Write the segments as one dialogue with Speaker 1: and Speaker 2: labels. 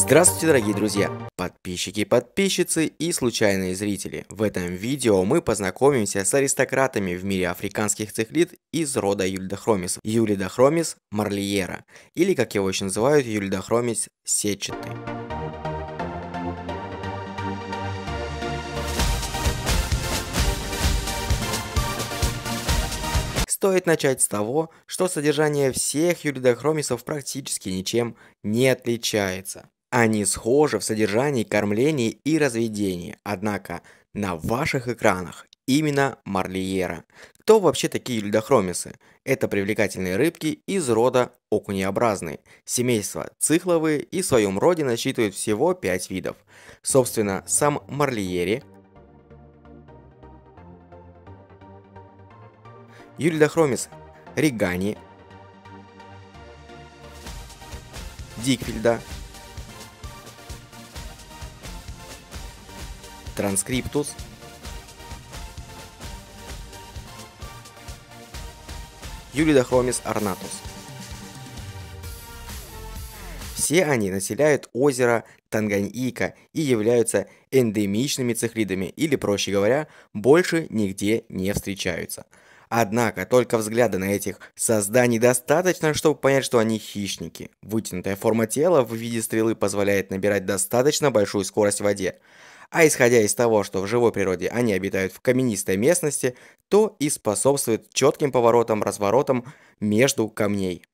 Speaker 1: Здравствуйте, дорогие друзья, подписчики, подписчицы и случайные зрители. В этом видео мы познакомимся с аристократами в мире африканских цихлид из рода Юльдохромис. Юлидохромис марлиера, или как его еще называют, Юлидохромис сетчатый. Стоит начать с того, что содержание всех юлидохромисов практически ничем не отличается. Они схожи в содержании, кормлении и разведении, однако на ваших экранах именно марлиера. Кто вообще такие юльдохромисы? Это привлекательные рыбки из рода окунеобразные, семейства цихловые и в своем роде насчитывают всего 5 видов. Собственно, сам марлиери, юльдохромис ригани, дикфильда, Транскриптус, Юлидохромис орнатус. Все они населяют озеро Танганьика и являются эндемичными цихлидами, или, проще говоря, больше нигде не встречаются. Однако, только взгляда на этих созданий достаточно, чтобы понять, что они хищники. Вытянутая форма тела в виде стрелы позволяет набирать достаточно большую скорость в воде. А исходя из того, что в живой природе они обитают в каменистой местности, то и способствует четким поворотам, разворотам между камней.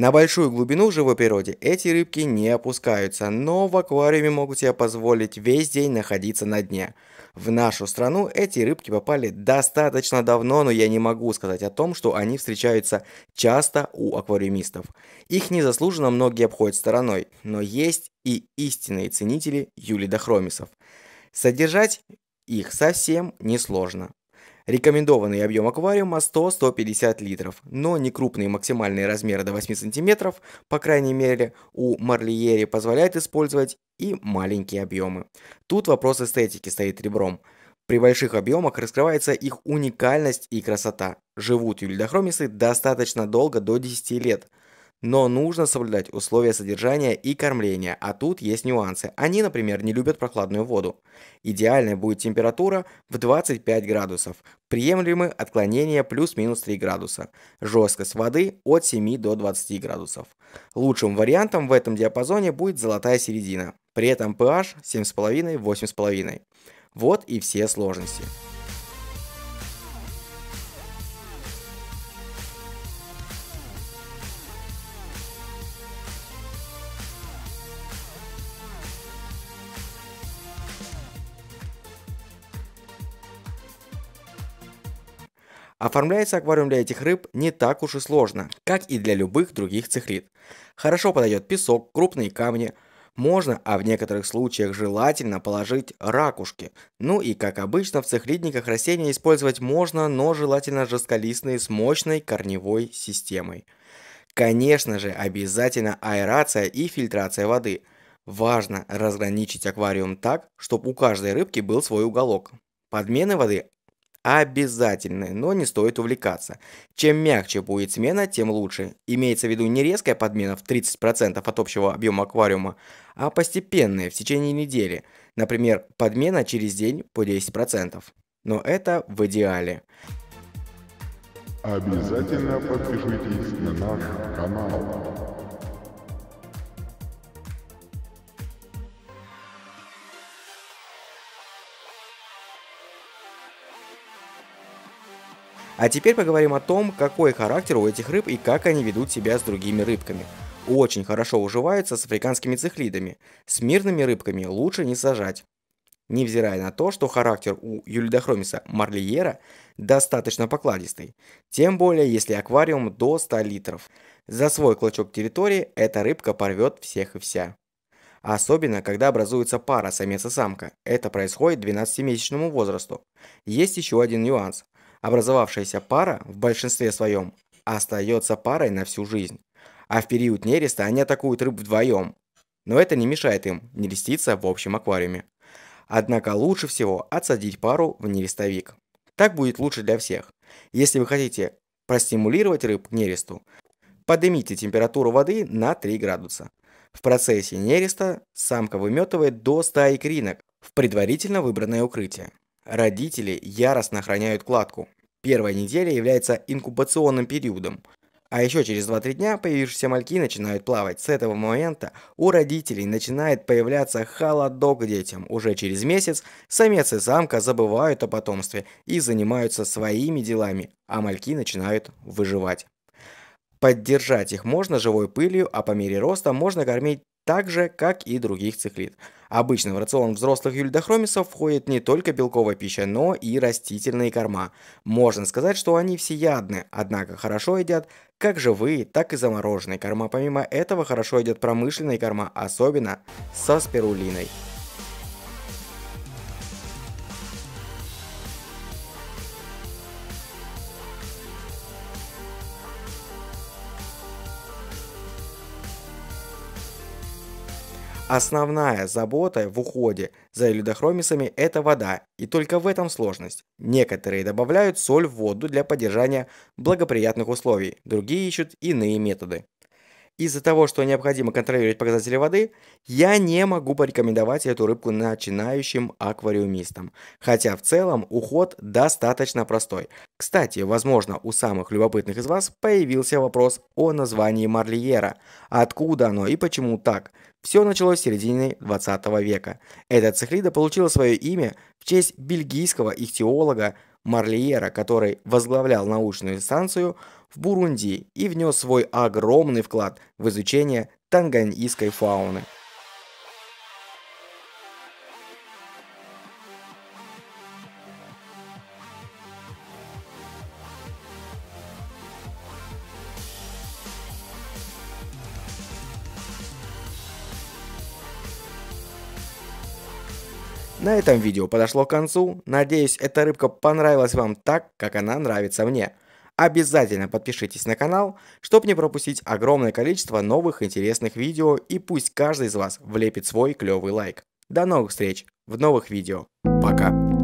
Speaker 1: На большую глубину в живой природе эти рыбки не опускаются, но в аквариуме могут себе позволить весь день находиться на дне. В нашу страну эти рыбки попали достаточно давно, но я не могу сказать о том, что они встречаются часто у аквариумистов. Их незаслуженно многие обходят стороной, но есть и истинные ценители юлидохромисов. Содержать их совсем несложно. Рекомендованный объем аквариума 100-150 литров, но не крупные максимальные размеры до 8 см, по крайней мере, у марлиери позволяет использовать и маленькие объемы. Тут вопрос эстетики стоит ребром. При больших объемах раскрывается их уникальность и красота. Живут юльдохромисы достаточно долго, до 10 лет – но нужно соблюдать условия содержания и кормления, а тут есть нюансы. Они, например, не любят прохладную воду. Идеальная будет температура в 25 градусов. Приемлемы отклонения плюс-минус 3 градуса. Жесткость воды от 7 до 20 градусов. Лучшим вариантом в этом диапазоне будет золотая середина. При этом pH 7,5-8,5. Вот и все сложности. Оформляется аквариум для этих рыб не так уж и сложно, как и для любых других цихлид. Хорошо подойдет песок, крупные камни, можно, а в некоторых случаях желательно положить ракушки. Ну и как обычно в цихлидниках растения использовать можно, но желательно жестколистные с мощной корневой системой. Конечно же, обязательно аэрация и фильтрация воды. Важно разграничить аквариум так, чтобы у каждой рыбки был свой уголок. Подмены воды обязательны, но не стоит увлекаться. Чем мягче будет смена, тем лучше. Имеется в виду не резкая подмена в 30% от общего объема аквариума, а постепенная в течение недели. Например, подмена через день по 10%. Но это в идеале.
Speaker 2: Обязательно подпишитесь на наш канал.
Speaker 1: А теперь поговорим о том, какой характер у этих рыб и как они ведут себя с другими рыбками. Очень хорошо уживаются с африканскими цихлидами. С мирными рыбками лучше не сажать. Невзирая на то, что характер у юлидохромиса марлиера достаточно покладистый. Тем более, если аквариум до 100 литров. За свой клочок территории эта рыбка порвет всех и вся. Особенно, когда образуется пара самец и самка. Это происходит 12-месячному возрасту. Есть еще один нюанс образовавшаяся пара в большинстве своем остается парой на всю жизнь. А в период нереста они атакуют рыб вдвоем. Но это не мешает им не листиться в общем аквариуме. Однако лучше всего отсадить пару в нерестовик. Так будет лучше для всех. Если вы хотите простимулировать рыб к нересту, поднимите температуру воды на 3 градуса. В процессе нереста самка выметывает до 100 икринок в предварительно выбранное укрытие. Родители яростно охраняют кладку. Первая неделя является инкубационным периодом, а еще через 2-3 дня появившиеся мальки начинают плавать. С этого момента у родителей начинает появляться холодок детям. Уже через месяц самец и самка забывают о потомстве и занимаются своими делами, а мальки начинают выживать. Поддержать их можно живой пылью, а по мере роста можно кормить так же, как и других циклид. Обычно в рацион взрослых юльдохромисов входит не только белковая пища, но и растительные корма. Можно сказать, что они всеядны, однако хорошо едят как живые, так и замороженные корма. Помимо этого хорошо едят промышленные корма, особенно со спирулиной. Основная забота в уходе за элюдохромисами – это вода, и только в этом сложность. Некоторые добавляют соль в воду для поддержания благоприятных условий, другие ищут иные методы. Из-за того, что необходимо контролировать показатели воды, я не могу порекомендовать эту рыбку начинающим аквариумистам. Хотя в целом уход достаточно простой. Кстати, возможно, у самых любопытных из вас появился вопрос о названии марлиера. Откуда оно и почему так? Все началось в середине 20 века. Эта цихлида получила свое имя в честь бельгийского ихтиолога Марлиера, который возглавлял научную станцию в Бурунди и внес свой огромный вклад в изучение танганьийской фауны. На этом видео подошло к концу. Надеюсь, эта рыбка понравилась вам так, как она нравится мне. Обязательно подпишитесь на канал, чтобы не пропустить огромное количество новых интересных видео и пусть каждый из вас влепит свой клевый лайк. До новых встреч в новых видео. Пока.